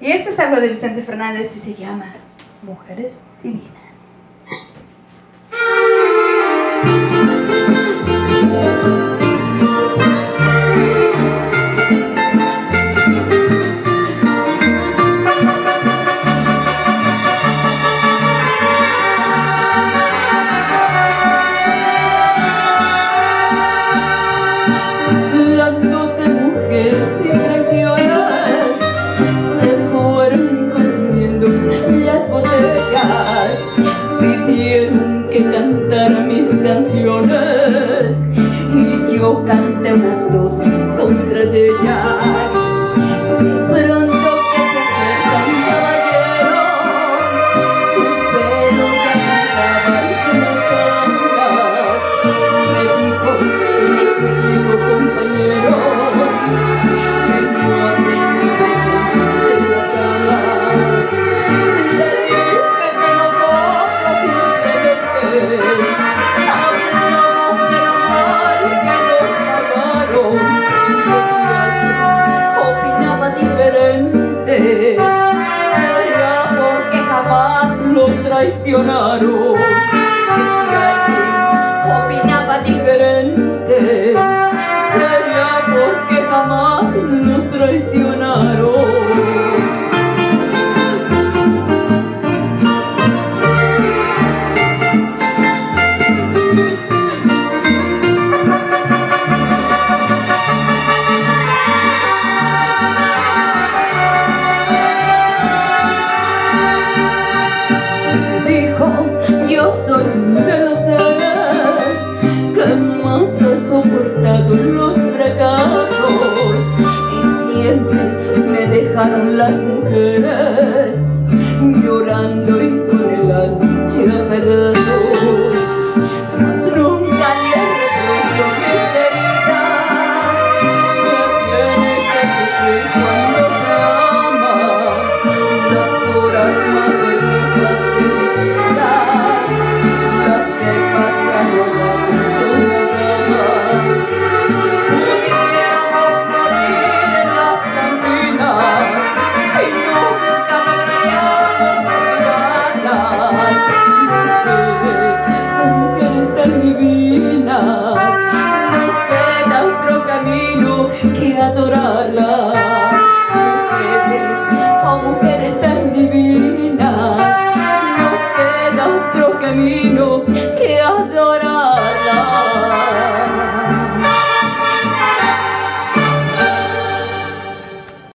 Y esto es algo de Vicente Fernández y se llama Mujeres Divinas. broken lo traicionaron. Que si alguien opinaba diferente, sería porque jamás lo traicionaron. tan las mujeres divinas, no queda otro camino que adorarlas. Mujeres, oh mujeres tan divinas.